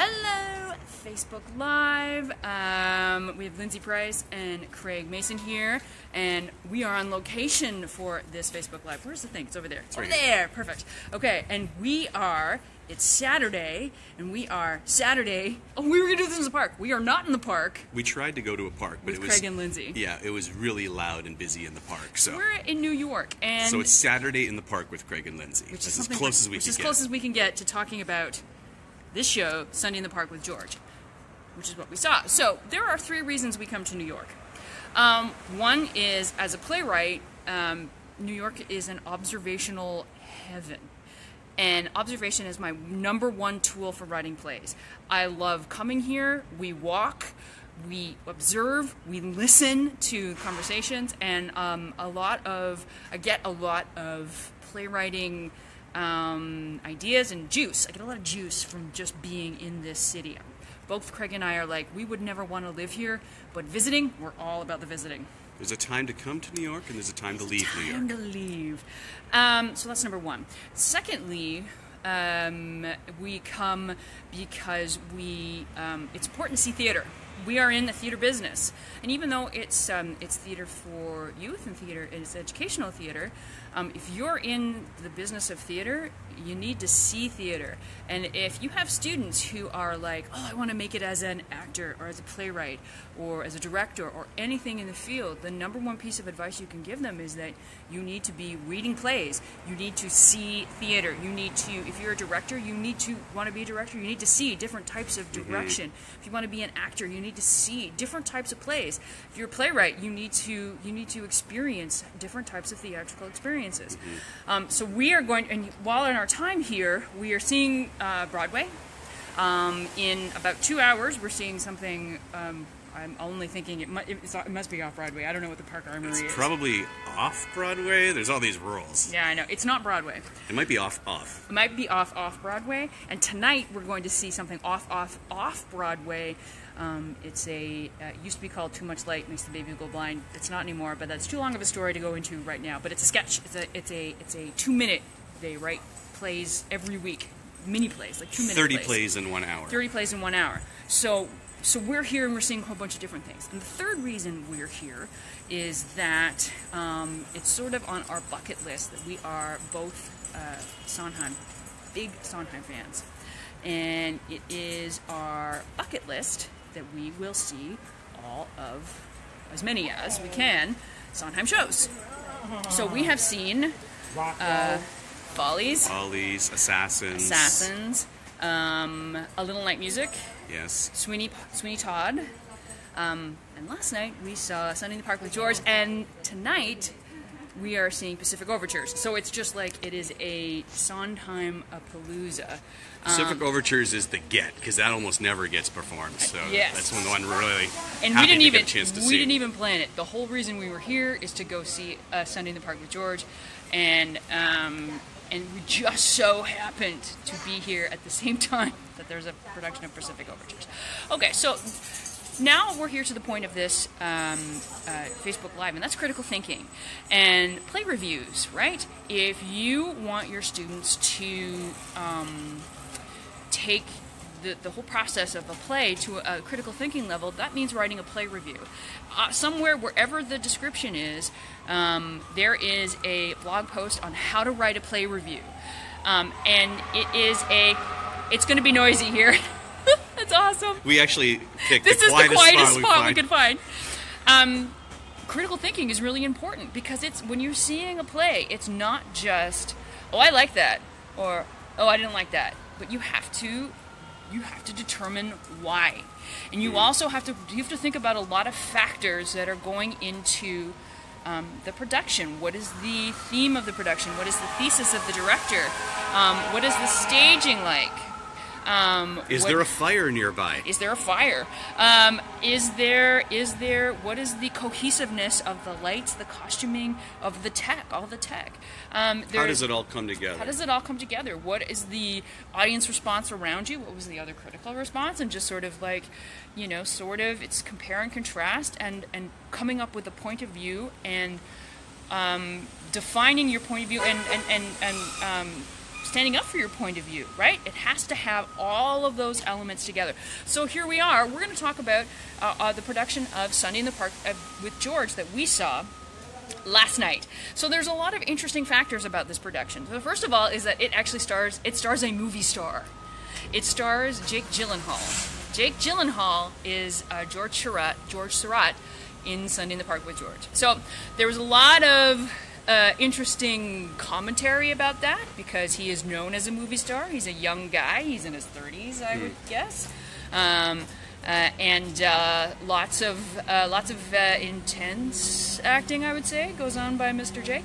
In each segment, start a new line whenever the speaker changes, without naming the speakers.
Hello, Facebook Live. Um, we have Lindsay Price and Craig Mason here, and we are on location for this Facebook Live. Where's the thing? It's over there. It's over
right
there. Perfect. Okay, and we are. It's Saturday, and we are Saturday. Oh, we were gonna do this in the park. We are not in the park.
We tried to go to a park, but
With
it was
Craig and Lindsay.
Yeah, it was really loud and busy in the park. So,
We're in New York, and
so it's Saturday in the park with Craig and Lindsay.
which
That's
is
as
something
close as we
which
can
is
get.
close as we can get to talking about this show, Sunday in the Park with George, which is what we saw. So there are three reasons we come to New York. Um, one is as a playwright, um, New York is an observational heaven. And observation is my number one tool for writing plays. I love coming here. We walk, we observe, we listen to conversations, and um, a lot of I get a lot of playwriting um, ideas and juice. I get a lot of juice from just being in this city. Both Craig and I are like, we would never want to live here, but visiting, we're all about the visiting.
There's a time to come to New York and there's a time to leave New York.
Time to leave. Um, so that's number one. Secondly, um, we come because we um, it's important to see theater. We are in the theater business, and even though it's um, it's theater for youth and theater, it's educational theater. Um, if you're in the business of theater, you need to see theater. And if you have students who are like, oh, I want to make it as an actor or as a playwright or as a director or anything in the field, the number one piece of advice you can give them is that you need to be reading plays. You need to see theater. You need to, if you're a director, you need to want to be a director. You need to see different types of direction. If you want to be an actor, you need to see different types of plays. If you're a playwright, you need to you need to experience different types of theatrical experiences. Um, so we are going, and while in our time here, we are seeing uh, Broadway. Um, in about two hours, we're seeing something. Um, I'm only thinking it, mu- it's, it must be off Broadway. I don't know what the Park Armory
It's
is.
probably off Broadway. There's all these rules.
yeah, I know. It's not Broadway.
It might be off off.
It might be off off Broadway. And tonight we're going to see something off off off Broadway. Um, it's a uh, it used to be called Too Much Light Makes the Baby Go Blind. It's not anymore, but that's too long of a story to go into right now. But it's a sketch. It's a it's a it's a two minute. They write plays every week, mini plays like two minute.
Thirty plays in one hour.
30 plays in one hour. So, so we're here and we're seeing a whole bunch of different things. And the third reason we're here is that um, it's sort of on our bucket list that we are both uh, Sondheim, big Sondheim fans. And it is our bucket list that we will see all of, as many as we can, Sondheim shows. So we have seen uh, Follies,
Ollies, assassins.
Assassins, um, A Little Night Music,
Yes.
Sweeney Sweeney Todd. Um, and last night we saw Sunday in the Park with George, and tonight we are seeing Pacific Overtures. So it's just like it is a Sondheim palooza.
Pacific Overtures is the get because that almost never gets performed. So
Yes.
that's one the one really
And we didn't even
get a chance to
we
see.
didn't even plan it. The whole reason we were here is to go see uh, Sunday in the Park with George, and um, and we just so happened to be here at the same time that there's a production of Pacific Overtures. Okay, so now we're here to the point of this um, uh, Facebook Live, and that's critical thinking and play reviews, right? If you want your students to um, take the, the whole process of a play to a, critical thinking level, that means writing a play review. Uh, somewhere, wherever the description is, um, there is a blog post on how to write a play review. Um, and it is a, it's going to be noisy here. That's awesome.
We actually picked
This
the
is the
quietest
quietest
spot,
spot we
find.
could find. Um, critical thinking is really important because it's when you're seeing a play, it's not just, oh, I like that, or oh, I didn't like that. But you have to, you have to determine why, and you also have to you have to think about a lot of factors that are going into. Um, the production. What is the theme of the production? What is the thesis of the director? Um, what is the staging like? Um,
Is
what-
there a fire nearby?
is there a fire? Um, is there is there what is the cohesiveness of the lights, the costuming of the tech, all the tech? Um,
How does it all come together?
how does it all come together? What is the audience response around you? What was the other critical response? And just sort of like, you know, sort of it's compare and contrast and and coming up with a point of view and um, defining your point of view and and and, and um, standing up for your point of view, right? It has to have all of those elements together. So here we are. We're going to talk about uh, uh, the production of Sunday in the Park uh, with George that we saw last night. So there's a lot of interesting factors about this production. So first of all is that it actually stars it stars a movie star. It stars Jake Gyllenhaal. Jake Gyllenhaal is uh, George Seurat, George Seurat in Sunday in the Park with George. So there was a lot of uh, interesting commentary about that because he is known as a movie star. He's a young guy. He's in his 30s, I would guess. Um, uh, and uh, lots of uh, lots of uh, intense acting, I would say, goes on by Mr. Jake.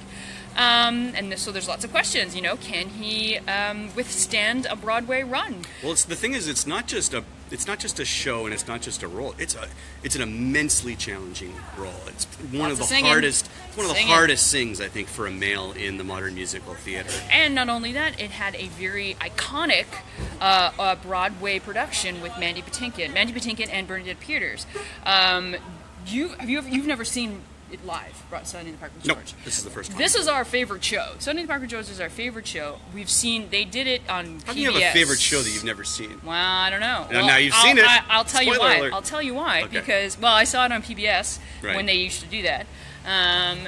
Um, and so there's lots of questions. You know, can he um, withstand a Broadway run?
Well, it's the thing is, it's not just a it's not just a show and it's not just a role. It's a it's an immensely challenging role. It's one
Lots
of the
of
hardest it's one of the hardest things I think for a male in the modern musical theater.
And not only that, it had a very iconic uh, uh, Broadway production with Mandy Patinkin, Mandy Patinkin and Bernadette Peters. Um, you have you ever, you've never seen it live, brought Sunday in the Park with
Nope,
George.
this is the first time.
This is our favorite show. Sunday in the Park with George is our favorite show. We've seen they did it on
How
PBS.
do you have a favorite show that you've never seen?
Well, I don't know.
Now-
Well,
now you've
I'll-
seen it.
I, I'll tell you
Spoiler
why.
alert.
I'll tell you why
Okay.
because well, I saw it on PBS
Right.
when they used to do that, um,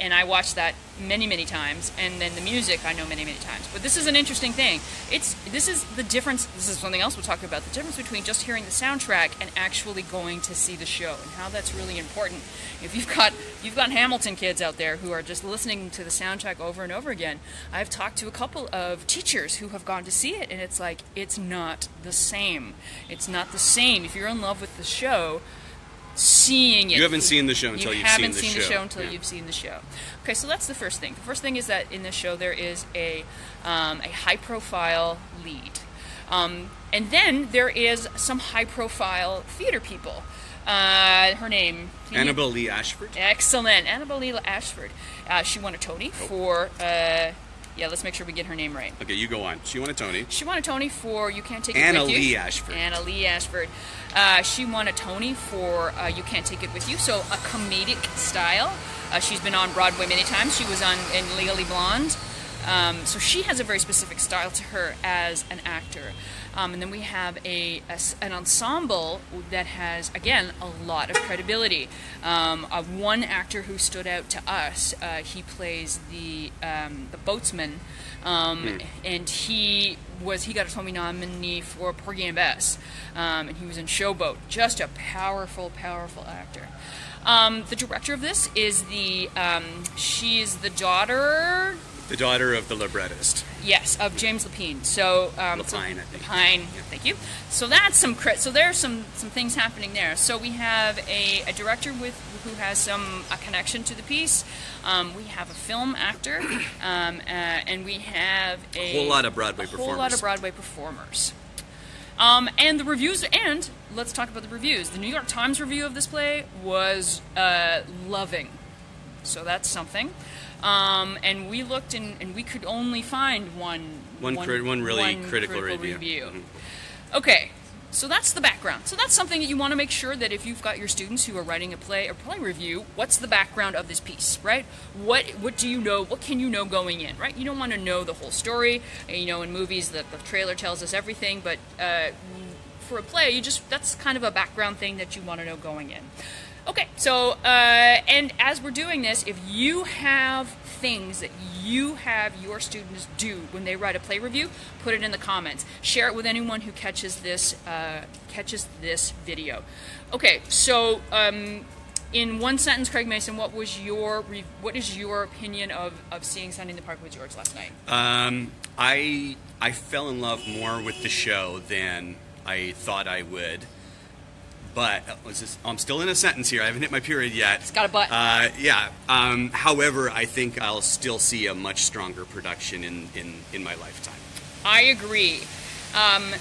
and I watched that many, many times. And then the music I know many, many times. But this is an interesting thing. It's this is the difference. This is something else we'll talk about. The difference between just hearing the soundtrack and actually going to see the show, and how that's really important. If you've got you've got Hamilton kids out there who are just listening to the soundtrack over and over again, I've talked to a couple of teachers who have gone to see it, and it's like it's not the same. It's not the same. If you're in love with the show, seeing it.
You haven't seen the show until
you
you've
haven't
seen the
seen the
show.
show until
Yeah.
you've seen the show. Okay, so that's the first thing. The first thing is that in this show there is a um, a high profile lead, um, and then there is some high profile theater people. Uh, her name
Annabelle Lee Ashford.
Excellent, Annabelle Lee Ashford. Uh, she won a Tony for. Uh, yeah, let's make sure we get her name right.
Okay, you go on. She won a Tony.
She won a Tony for You Can't Take It
Anna
With You.
Lee Ashford.
Annaleigh Ashford. Uh, she won a Tony for uh, You Can't Take It With You, so a comedic style. Uh, she's been on Broadway many times. She was on in Legally Blonde. Um, so she has a very specific style to her as an actor. Um, and then we have a, a s- an ensemble that has, again, a lot of credibility. Um, uh, one actor who stood out to us, uh, he plays the um, the boatsman, um, and he was he got a Tony nominee for Porgy and Bess, um, and he was in Showboat. Just a powerful, powerful actor. Um, the director of this is the um, she the daughter
The daughter of the librettist.
Yes, of James Lapine. So um, so-
Lapine, I think.
Lapine. Thank you. So that's some crit. So there's some some things happening there. So we have a, a director with who has some a connection to the piece. Um, we have a film actor, um, uh, and we have a,
whole lot of Broadway
a whole lot of Broadway performers. Um, and the reviews, and let's talk about the reviews. The New York Times review of this play was uh, loving. So that's something. Um, and we looked and, and we could only find one
One one really
one
critical review. Mhm.
Okay, so that's the background. So that's something that you want to make sure that if you've got your students who are writing a play or play review, what's the background of this piece, right? What what do you know? What can you know going in, right? You don't want to know the whole story. You know, in movies, the, the trailer tells us everything, but uh, for a play, you just that's kind of a background thing that you want to know going in. Okay, so uh, and as we're doing this, if you have things that you have your students do when they write a play review, put it in the comments. Share it with anyone who catches this uh, catches this video. Okay, so um, in one sentence, Craig Mason, what was your what is your opinion of, of seeing Sunday in the Park with George last night?
Um, I I fell in love more with the show than I thought I would. But uh, was this, I'm still in a sentence here. I haven't hit my period yet.
It's got a but.
Uh, yeah. Um, however, I think I'll still see a much stronger production in, in, in my lifetime.
I agree. Um,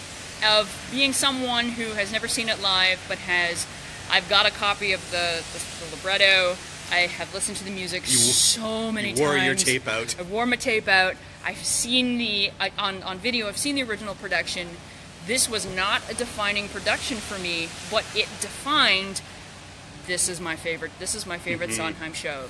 of being someone who has never seen it live, but has, I've got a copy of the, the, the libretto. I have listened to the music
You-
so many
you
times.
wore your tape out.
I wore my tape out. I've seen the I, on on video. I've seen the original production. This was not a defining production for me, but it defined. This is my favorite. This is my favorite
Mm-hmm.
Sondheim show.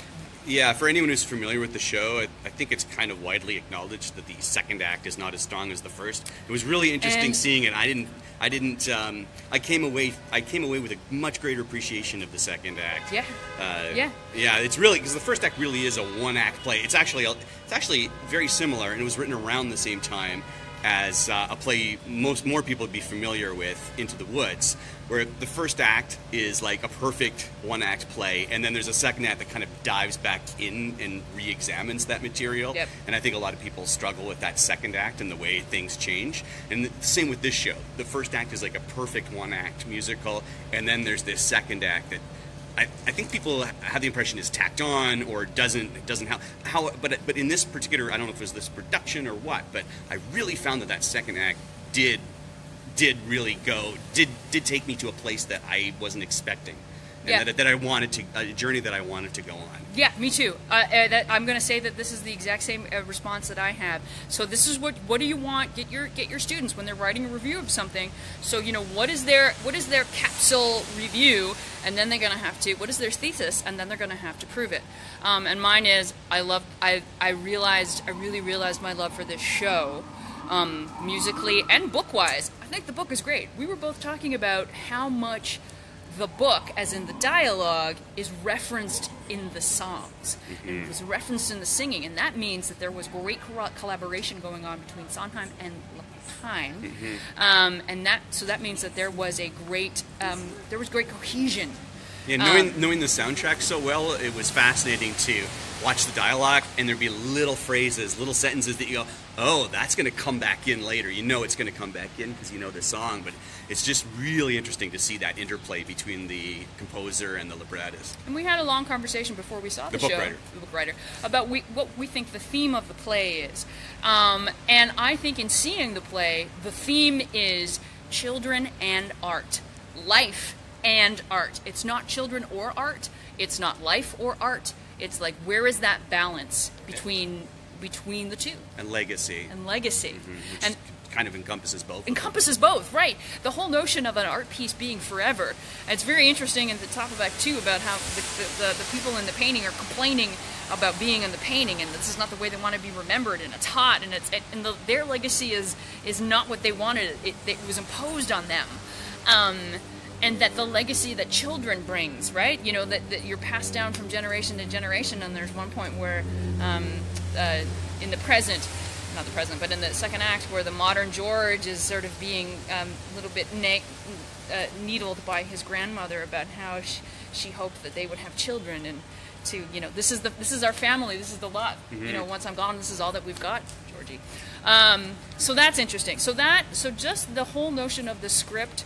Yeah, for anyone who's familiar with the show, I, I think it's kind of widely acknowledged that the second act is not as strong as the first. It was really interesting
And-
seeing it. I didn't, I didn't, um, I came away, I came away with a much greater appreciation of the second act.
Yeah.
Uh,
Yeah.
Yeah, it's really because the first act really is a one-act play. It's actually, a- it's actually very similar, and it was written around the same time as uh, a play most more people would be familiar with, Into the Woods, where the first act is like a perfect one-act play, and then there's a second act that kind of dives back in and re-examines that material.
Yep.
And I think a lot of people struggle with that second act and the way things change. And the same with this show. The first act is like a perfect one-act musical, and then there's this second act that I, I think people have the impression is tacked on or doesn't doesn't how how but but in this particular I don't know if it was this production or what but I really found that that second act did did really go did did take me to a place that I wasn't expecting and
Yeah.
that, that I wanted to a journey that I wanted to go on.
Yeah, me too. Uh, uh, that, I'm going to say that this is the exact same uh, response that I have. So this is what what do you want? Get your get your students when they're writing a review of something. So you know what is their what is their capsule review, and then they're going to have to what is their thesis, and then they're going to have to prove it. Um, and mine is I love I I realized I really realized my love for this show. Um, musically and bookwise, I think the book is great. We were both talking about how much the book, as in the dialogue, is referenced in the songs. And it was referenced in the singing, and that means that there was great cor- collaboration going on between Sondheim and Lapine. Um, and that so that means that there was a great um, there was great cohesion.
Yeah, knowing
Um,
knowing the soundtrack so well, it was fascinating to watch the dialogue, and there'd be little phrases, little sentences that you go, "Oh, that's going to come back in later." You know, it's going to come back in because you know the song. But it's just really interesting to see that interplay between the composer and the librettist.
And we had a long conversation before we saw the,
The book
show,
writer.
the book writer, about we, what we think the theme of the play is. Um, and I think in seeing the play, the theme is children and art, life and art. It's not children or art. It's not life or art. It's like where is that balance between between the two
And legacy,
and legacy
which
and
kind of encompasses both.
encompasses both, right? The whole notion of an art piece being forever. It's very interesting in the top of Act Two about how the, the, the, the people in the painting are complaining about being in the painting, and this is not the way they want to be remembered, and it's hot, and it's and the, their legacy is is not what they wanted. It, it was imposed on them. Um, and that the legacy that children brings, right? You know that, that you're passed down from generation to generation. And there's one point where, um, uh, in the present, not the present, but in the second act, where the modern George is sort of being um, a little bit ne- uh, needled by his grandmother about how she, she hoped that they would have children and to you know this is the this is our family this is the lot you know once I'm gone this is all that we've got Georgie um, so that's interesting so that so just the whole notion of the script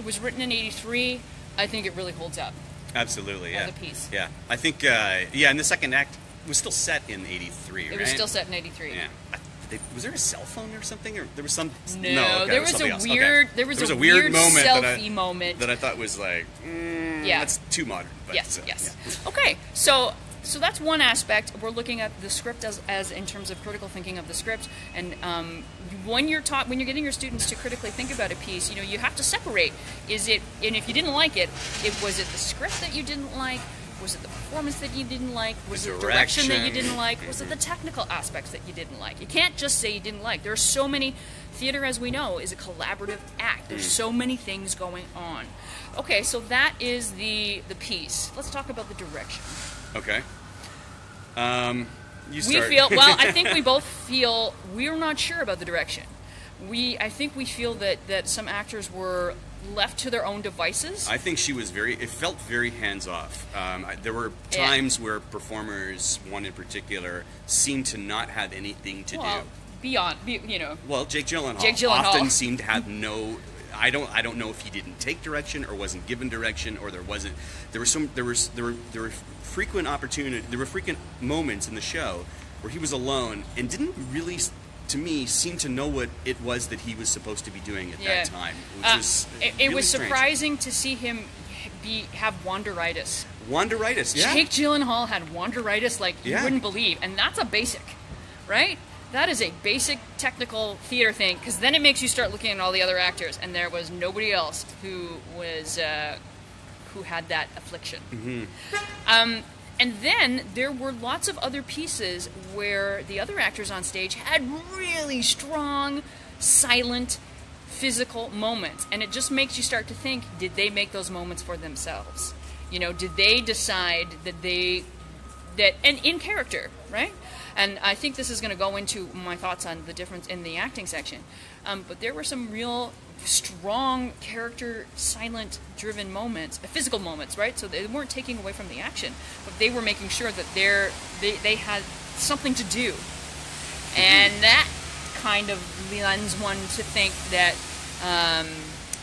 it was written in 83 I think it really holds up
Absolutely, yeah.
As a piece.
Yeah, I think, uh, yeah, and the second act was still set in '83, right?
it was still set in 83
Yeah. I- they- Was there a cell phone or something, or there was some?
No,
okay,
there was
something
a
else. Okay.
weird there was, a, weird,
moment that I-
selfie moment
that I thought was like, mm,
Yeah.
that's too modern. But,
yes,
uh,
yes.
yeah.
Okay, so so that's one aspect. We're looking at the script as, as in terms of critical thinking of the script, and um, when you're taught when you're getting your students to critically think about a piece, you know you have to separate. Is it and if you didn't like it, it was it the script that you didn't like? Was it the performance that you didn't like? Was
The
it the direction that you didn't like? Was it the technical aspects that you didn't like? You can't just say you didn't like. There are so many. Theater, as we know, is a collaborative act. There's so many things going on. Okay, so that is the the piece. Let's talk about the direction.
Okay. Um, you
We feel well. I think we both feel we're not sure about the direction. We I think we feel that that some actors were left to their own devices.
I think she was very. It felt very hands off. Um, I, there were
Yeah.
times where performers, one in particular, seemed to not have anything to
well,
do.
beyond, be, you know,
Well, Jake Gyllenhaal,
Jake Gyllenhaal.
often seemed to have no. I don't. I don't know if he didn't take direction or wasn't given direction or there wasn't. There were some. There was. There were. There were frequent opportunity. There were frequent moments in the show where he was alone and didn't really, to me, seem to know what it was that he was supposed to be doing at
yeah.
that time, which
Uh,
was.
it, it
really
was
strange.
surprising to see him be have wanderitis.
Wanderitis. Yeah.
Jake Gyllenhaal had wanderitis like you
Yeah.
wouldn't believe, and that's a basic, right? That is a basic technical theater thing, because then it makes you start looking at all the other actors, and there was nobody else who was uh, who had that affliction. Um, and then there were lots of other pieces where the other actors on stage had really strong, silent, physical moments. And it just makes you start to think did they make those moments for themselves? You know, did they decide that they, that, and in character, right? And I think this is going to go into my thoughts on the difference in the acting section. Um, but there were some real strong character silent driven moments physical moments right so they weren't taking away from the action but they were making sure that they're they, they had something to do and that kind of lends one to think that um,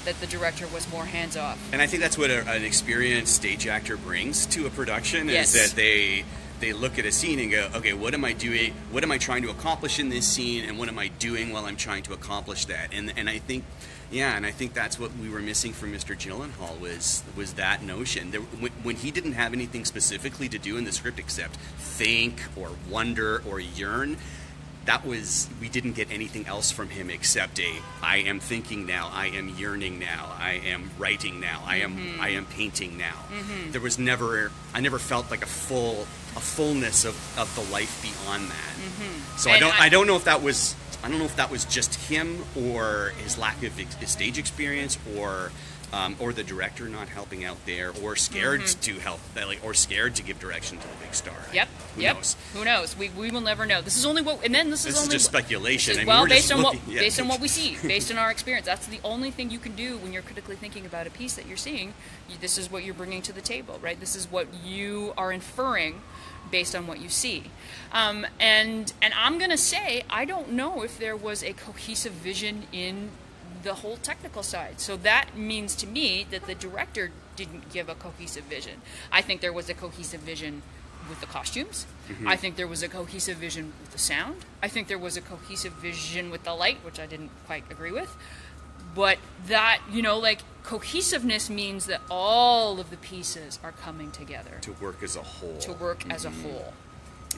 that the director was more hands off
And I think that's what a, an experienced stage actor brings to a production
Yes.
is that they they look at a scene and go, okay, what am I doing? What am I trying to accomplish in this scene, and what am I doing while I'm trying to accomplish that? And and I think, yeah, and I think that's what we were missing from Mr. Gyllenhaal was was that notion. There, when, when he didn't have anything specifically to do in the script except think or wonder or yearn, that was we didn't get anything else from him except a I am thinking now, I am yearning now, I am writing now, I am mm-hmm. I am painting now. Mm-hmm. There was never I never felt like a full a fullness of, of the life beyond that. Mm-hmm. So I don't
I-
I, don't know if that was I don't know if that was just him or his lack of ex- his stage experience or um, or the director not helping out there, or scared to help, like, or scared to give direction to the big star.
Yep.
Who
yep.
knows?
Who knows? We, we will never know. This is only what, and then this is
This is
only
just speculation.
is-
I mean,
well, based on what
yeah.
based on what we see, based on our experience. That's the only thing you can do when you're critically thinking about a piece that you're seeing. You, this is what you're bringing to the table, right? This is what you are inferring based on what you see. Um, and and I'm gonna say I don't know if there was a cohesive vision in the whole technical side. So that means to me that the director didn't give a cohesive vision. I think there was a cohesive vision with the costumes.
Mm-hmm.
I think there was a cohesive vision with the sound. I think there was a cohesive vision with the light, which I didn't quite agree with. But that, you know, like cohesiveness means that all of the pieces are coming together
to work as a whole.
to work as a whole.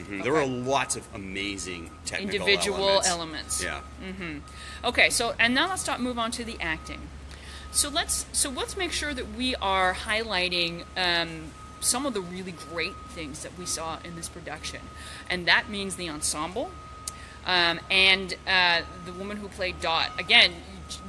Mhm. There are lots of amazing technical
Individual
elements.
elements.
Yeah.
Okay, so and now let's talk move on to the acting. So let's so let's make sure that we are highlighting um, some of the really great things that we saw in this production, and that means the ensemble um, and uh, the woman who played Dot. Again,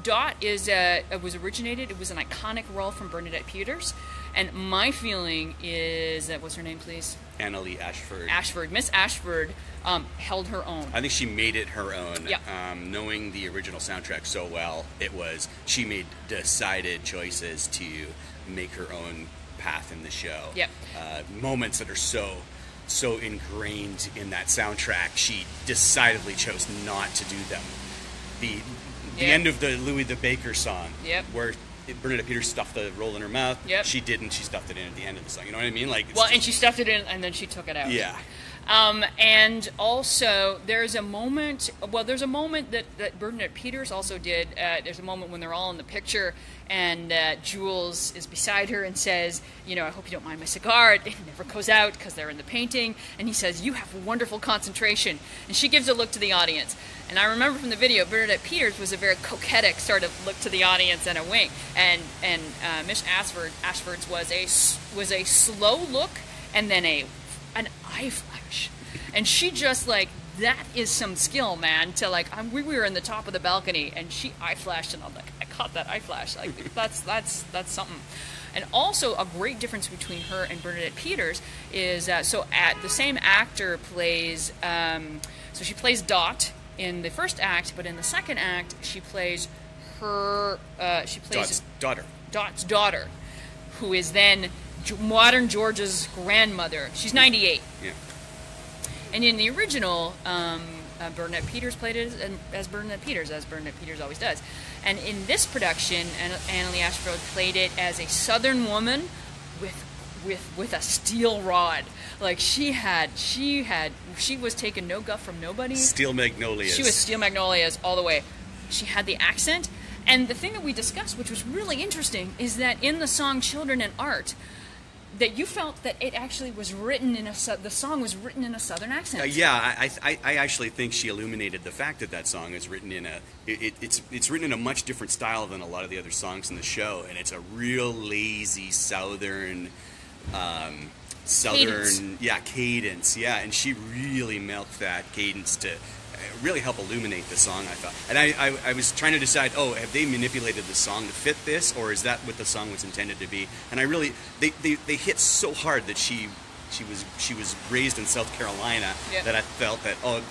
Dot is uh, was originated. It was an iconic role from Bernadette Peters, and my feeling is that what's her name, please?
Annaleigh Ashford.
Ashford. Miss Ashford um, held her own.
I think she made it her own.
Yeah.
Um, knowing the original soundtrack so well, it was she made decided choices to make her own path in the show.
Yep.
Uh, moments that are so so ingrained in that soundtrack, she decidedly chose not to do them. The the
Yeah.
end of the Louis the Baker song,
Yep.
where Bernadette Peters stuffed the roll in her mouth.
Yep.
She didn't. She stuffed it in at the end of the song. You know what I mean? Like.
Well, and she stuffed it in, and then she took it out.
Yeah.
Um, and also, there's a moment. Well, there's a moment that that Bernadette Peters also did. Uh, there's a moment when they're all in the picture, and uh, Jules is beside her and says, "You know, I hope you don't mind my cigar. It never goes out because they're in the painting." And he says, "You have wonderful concentration." And she gives a look to the audience. And I remember from the video, Bernadette Peters was a very coquettic sort of look to the audience and a wink. And and uh, Miss Ashford Ashford's was a was a slow look and then a eye flash. And she just like that is some skill, man. To like, I'm, we were in the top of the balcony, and she eye flashed, and I'm like, I caught that eye flash. Like that's that's that's something. And also a great difference between her and Bernadette Peters is uh, so at the same actor plays. Um, so she plays Dot in the first act, but in the second act she plays her. Uh, she plays
Dot's daughter.
Dot's daughter, who is then modern George's grandmother. She's 98.
Yeah.
And in the original, um, uh, Bernadette Peters played it as, as Bernadette Peters, as Bernadette Peters always does. And in this production, Anna- Annaleigh Ashford played it as a Southern woman with with with a steel rod. Like she had, she had, she was taking no guff from nobody.
Steel Magnolias.
She was Steel Magnolias all the way. She had the accent. And the thing that we discussed, which was really interesting, is that in the song Children and Art, that you felt that it actually was written in a, the song was written in a Southern accent.
Uh, yeah, I, I, I actually think she illuminated the fact that that song is written in a it, it, it's it's written in a much different style than a lot of the other songs in the show, and it's a real lazy Southern, um, southern,
Cadence.
yeah, cadence, yeah, and she really milked that cadence to really help illuminate the song. I thought, and I, I, I was trying to decide, oh, have they manipulated the song to fit this, or is that what the song was intended to be? And I really, they, they, they hit so hard that she, she was, she was raised in South Carolina
Yeah.
that I felt that, oh,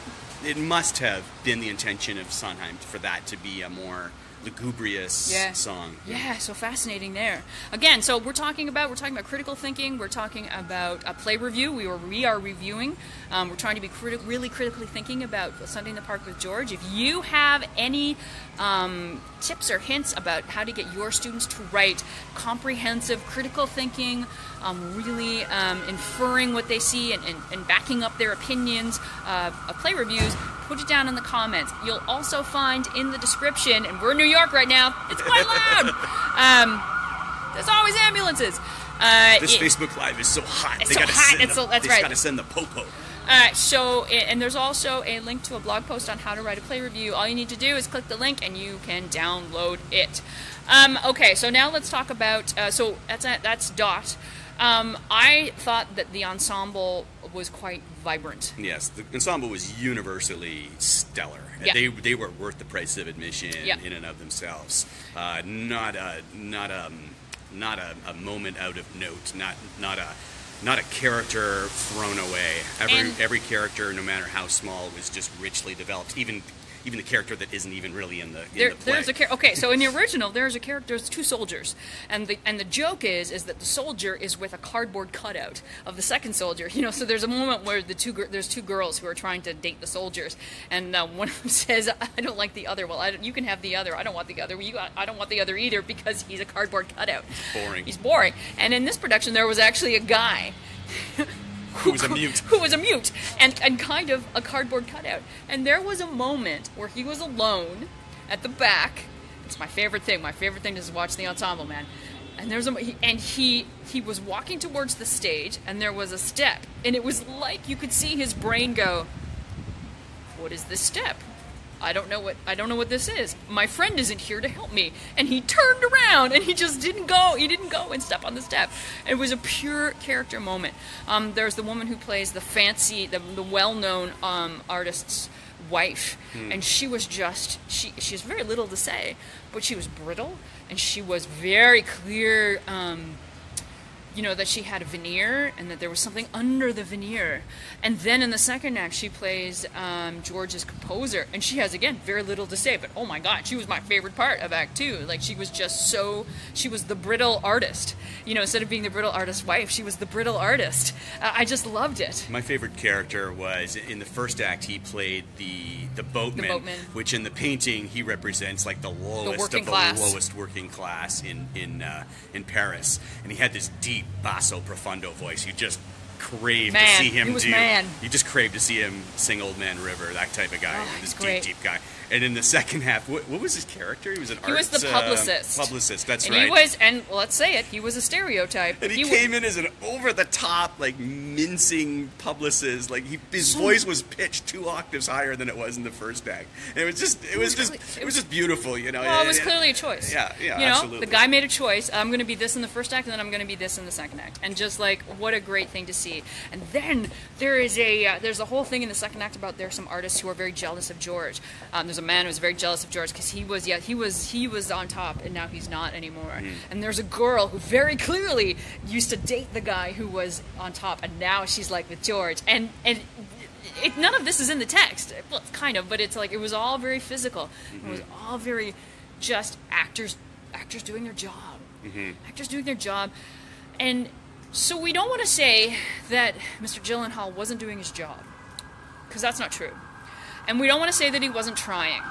it must have been the intention of Sondheim for that to be a more lugubrious
Yeah.
song.
Yeah, so fascinating there. Again, so we're talking about we're talking about critical thinking. We're talking about a play review. We are we are reviewing. Um, we're trying to be criti- really critically thinking about Sunday in the Park with George. If you have any um, tips or hints about how to get your students to write comprehensive critical thinking, um, really um, inferring what they see and, and, and backing up their opinions uh, of play reviews, put it down in the comments. You'll also find in the description, and we're in New York right now, it's quite loud. Um, there's always ambulances. Uh,
This
it-
Facebook Live is so hot.
It's
they
so hot,
Send
it's
the,
so- that's
they
right.
got to send the popo.
uh, so, and there's also a link to a blog post on how to write a play review. All you need to do is click the link, and you can download it. Um, okay, so now let's talk about. Uh, so that's that's Dot. Um, I thought that the ensemble was quite vibrant.
Yes, the ensemble was universally stellar.
Yeah.
They they were worth the price of admission
Yeah.
in and of themselves. Uh, not a not a not a, a moment out of note. Not not a not a character thrown away. Every
And-
every character, no matter how small, was just richly developed. Even even the character that isn't even really in the in
There,
the play.
there's a char- okay. So in the original, there's a character. There's two soldiers, and the and the joke is is that the soldier is with a cardboard cutout of the second soldier. You know, so there's a moment where the two there's two girls who are trying to date the soldiers, and uh, one of them says, "I don't like the other." Well, you can have the other. I don't want the other. You, I don't want the other either because he's a cardboard cutout.
boring.
He's boring. And in this production, there was actually a guy
Who was a mute.
who was a mute and, and kind of a cardboard cutout. And there was a moment where he was alone at the back. It's my favorite thing. My favorite thing is to watch the ensemble, man. And there's a and he he was walking towards the stage, and there was a step, and it was like you could see his brain go, "What is this step? I don't know what I don't know what this is. My friend isn't here to help me." And he turned around and he just didn't go. He didn't go and step on the step. It was a pure character moment. Um, there's the woman who plays the fancy, the, the well-known um, artist's wife, and she was just she she has very little to say, but she was brittle and she was very clear. Um, you know that she had a veneer and that there was something under the veneer and then in the second act she plays um, george's composer and she has again very little to say but oh my god she was my favorite part of act two like she was just so she was the brittle artist you know instead of being the brittle artist's wife she was the brittle artist uh, i just loved it
My favorite character was in the first act. He played the the boatman,
boatman.
which in the painting he represents like the lowest
working
of the
class.
lowest working class in in uh, in Paris. And he had this deep basso profundo voice. You just craved
Man,
to see him
he was
do.
man.
You just craved to see him sing "Old Man River," that type of guy.
Oh,
this deep, deep guy. And in the second half, what, what was his character? He was an
He was
arts,
the
uh,
publicist.
publicist. That's
and
right.
he was and well, let's say it he was a stereotype
And he,
wa-
came in as an over the top, like mincing publicist. Like he, his voice was pitched two octaves higher than it was in the first act. And it was just, it was
was
just,
cle-
it was just beautiful, you know.
Well, it was clearly a choice.
Yeah, yeah,
You know,
absolutely.
the guy made a choice. I'm going to be this in the first act, and then I'm going to be this in the second act. And just like, what a great thing to see. And then there is a uh, there's a whole thing in the second act about there's some artists who are very jealous of George. Um, there's a man who was very jealous of George because he was yeah he was he was on top, and now he's not anymore.
Mm-hmm.
And there's a girl who very clearly used to date the guy who was on top, and now she's like with George. And and it, none of this is in the text. Well, it's kind of, but it's like it was all very physical. It was all very just actors actors doing their job. Actors doing their job, and so we don't want to say that Mr. Gyllenhaal wasn't doing his job because that's not true, and we don't want to say that he wasn't trying,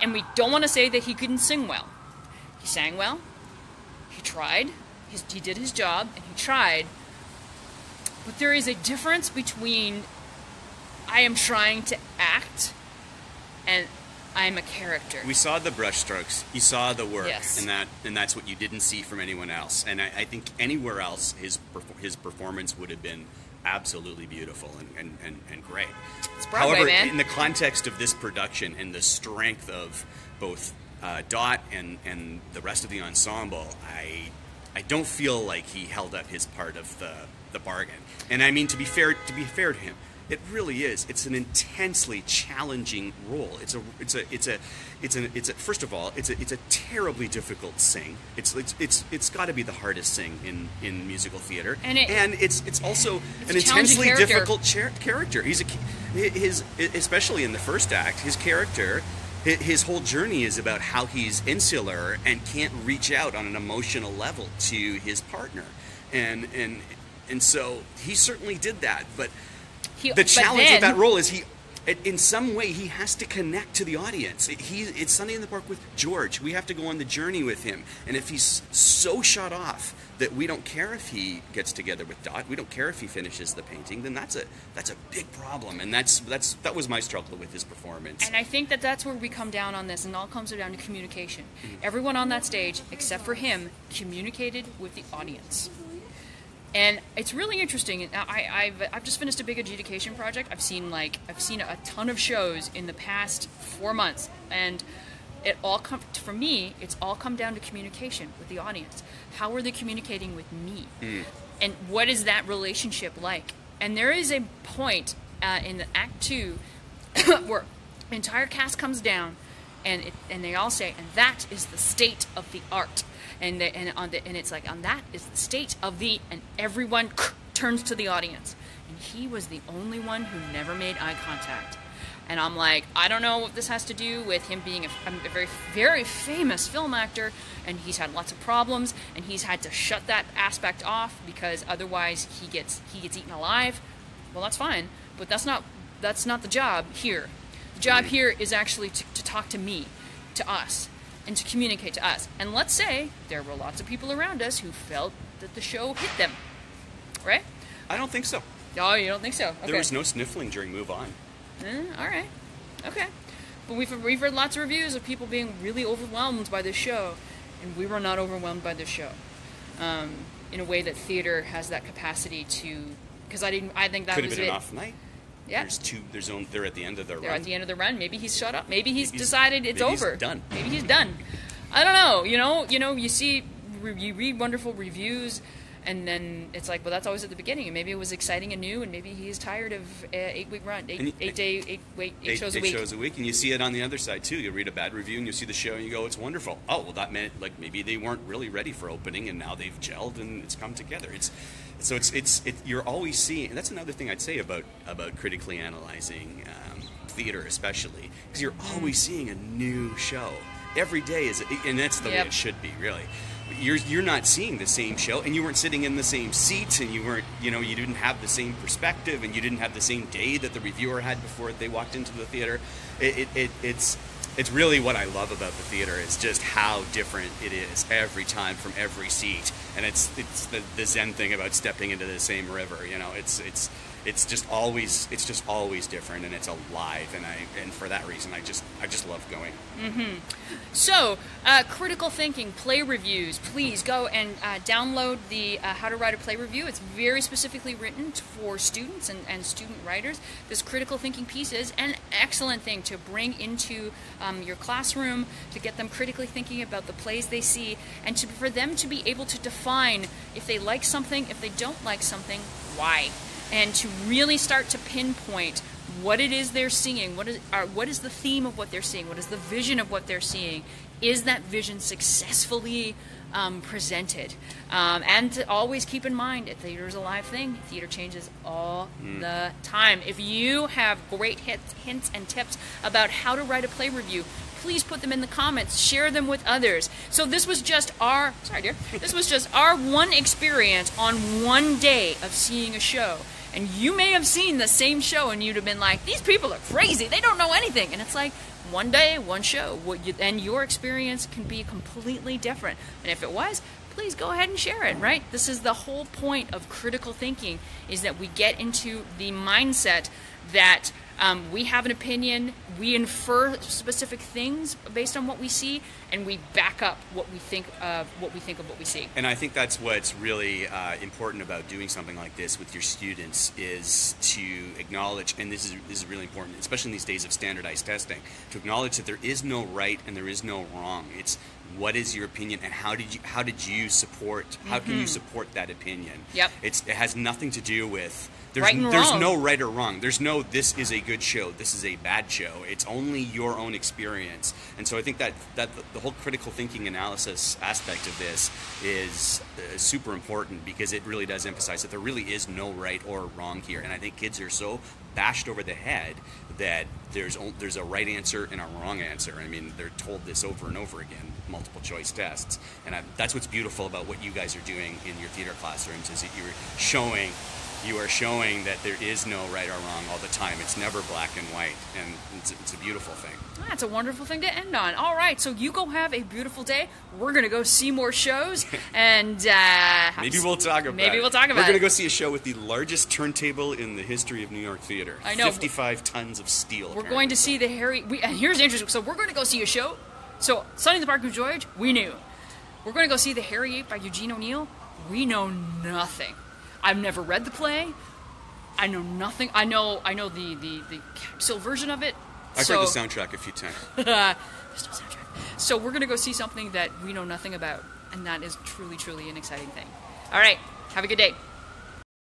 and we don't want to say that he couldn't sing well. He sang well. He tried. He did his job, and he tried. But there is a difference between I am trying to act and I'm a character.
we saw the brushstrokes. You saw the work,
Yes.
and that, and that's what you didn't see from anyone else. And I, I think anywhere else, his his performance would have been absolutely beautiful and, and, and, and great.
It's Broadway,
However,
man.
in the context of this production and the strength of both uh, Dot and, and the rest of the ensemble, I I don't feel like he held up his part of the the bargain. And I mean to be fair to be fair to him, it really is. It's an intensely challenging role. It's a it's a it's a it's a it's a first of all, it's a it's a terribly difficult sing. It's it's it's, it's got to be the hardest sing in in musical theater.
And it-
and it's it's also
It's
an intensely
character.
difficult char- character. He's a his especially in the first act, his character his whole journey is about how he's insular and can't reach out on an emotional level to his partner. And and and so he certainly did that, but
He-
the challenge
then-
with that role is he in some way he has to connect to the audience he, it's sunday in the park with george we have to go on the journey with him and if he's so shut off that we don't care if he gets together with dot we don't care if he finishes the painting then that's a that's a big problem and that's that's that was my struggle with his performance
And I think that that's where we come down on this, and all comes down to communication.
Mm-hmm.
Everyone on that stage, except for him, communicated with the audience. And it's really interesting. I, I've, I've just finished a big adjudication project. I've seen like I've seen a ton of shows in the past four months, and it all come for me. It's all come down to communication with the audience. How are they communicating with me? And what is that relationship like? And there is a point uh, in the Act Two where the entire cast comes down, and it, and they all say, and that is the state of the art, and they, and on the, and it's like, and that is the state of the, and everyone turns to the audience, and he was the only one who never made eye contact. And I'm like, I don't know what this has to do with him being a, a very, very famous film actor, and he's had lots of problems, and he's had to shut that aspect off because otherwise he gets he gets eaten alive. Well, that's fine, but that's not that's not the job here. The job here is actually to, to talk to me, to us, and to communicate to us. And let's say there were lots of people around us who felt that the show hit them, right?
i don't think so
Oh, you don't think so? Okay.
there was no sniffling during move on
Eh, all right. Okay. But we've, we've read lots of reviews of people being really overwhelmed by this show, and we were not overwhelmed by this show. Um, in a way that theater has that capacity to, because I didn't. I think that
could have
was
been
it.
an off night
Yeah.
there's two there's only they're at the end of their
They're
run
at the end of the run. Maybe he's shut up. Maybe he's
Maybe he's-
decided it's
maybe he's
over.
done.
Maybe he's done. I don't know. You know. You know. You see. You read wonderful reviews, and then it's like, well, that's always at the beginning. And maybe it was exciting and new, and maybe he's tired of uh, eight week run, eight,
you,
eight day, eight wait, eight,
eight,
shows a
eight
week.
shows a week, and you see it on the other side too. You read a bad review and you see the show and you go, "It's wonderful." Oh, well, that meant like maybe they weren't really ready for opening, and now they've gelled and it's come together. It's so it's it's it, you're always seeing. And that's another thing I'd say about about critically analyzing um, theater, especially because you're
Mm.
always seeing a new show every day. Is and that's the way it should be, really. You're, you're not seeing the same show and you weren't sitting in the same seat and you weren't you know you didn't have the same perspective and you didn't have the same day that the reviewer had before they walked into the theater it, it, it, it's it's really what I love about the theater is just how different it is every time from every seat. And it's it's the, the zen thing about stepping into the same river you know? It's it's it's just always it's just always different and it's alive and I and for that reason I just I just love going
So, uh, critical thinking, play reviews. Please go and uh, download the uh, How to Write a Play Review. It's very specifically written for students and, and student writers. This critical thinking piece is an excellent thing to bring into um, your classroom to get them critically thinking about the plays they see and to, for them to be able to define if they like something, if they don't like something, why. And to really start to pinpoint what it is they're seeing, what is uh, what is the theme of what they're seeing, what is the vision of what they're seeing, is that vision successfully um, presented, um, and to always keep in mind, theater is a live thing. Theater changes all the time. If you have great hits, hints and tips about how to write a play review, please put them in the comments. Share them with others. So this was just our sorry dear. This was just our one experience on one day of seeing a show and you may have seen the same show and you'd have been like these people are crazy. They don't know anything. And it's like one day one show and your experience can be completely different. And if it was please go ahead and share it right this is the whole point of critical thinking is that we get into the mindset that um, we have an opinion, we infer specific things based on what we see, and we back up what we think of what we think of what we see.
And I think that's what's really uh, important about doing something like this with your students is to acknowledge, and this is this is really important, especially in these days of standardized testing, to acknowledge that there is no right and there is no wrong. It's what is your opinion and how did you how did you support how can you support that opinion
Mm-hmm. Yep.
it's it has nothing to do with there's,
Right
there's no right or wrong. There's no this is a good show this is a bad show. It's only your own experience. And so i think that that the, the whole critical thinking analysis aspect of this is uh, super important because it really does emphasize that there really is no right or wrong here. And i think kids are so bashed over the head that there's there's a right answer and a wrong answer. I mean, they're told this over and over again, multiple choice tests, and I, that's what's beautiful about what you guys are doing in your theater classrooms is that you're showing you are showing that there is no right or wrong all the time. It's never black and white, and it's, it's a beautiful thing.
That's a wonderful thing to end on. All right, so you go have a beautiful day. We're gonna go see more shows, and uh,
Maybe we'll talk about
maybe
it.
we'll talk about
We're
it.
to go see a show with the largest turntable in the history of New York theater.
I know.
55 tons of steel.
We're going to see the Harry. We, and here's interesting. So we're going to go see a show. So Sunday in the Park of George, we knew. We're going to go see the Hairy Ape by Eugene O'Neill. We know nothing. I've never read the play. I know nothing. I know. I know the the the capsule version of it.
I've
so,
heard the soundtrack a few times.
There's no soundtrack. So we're going to go see something that we know nothing about, and that is truly, truly an exciting thing. All right. Have a good day.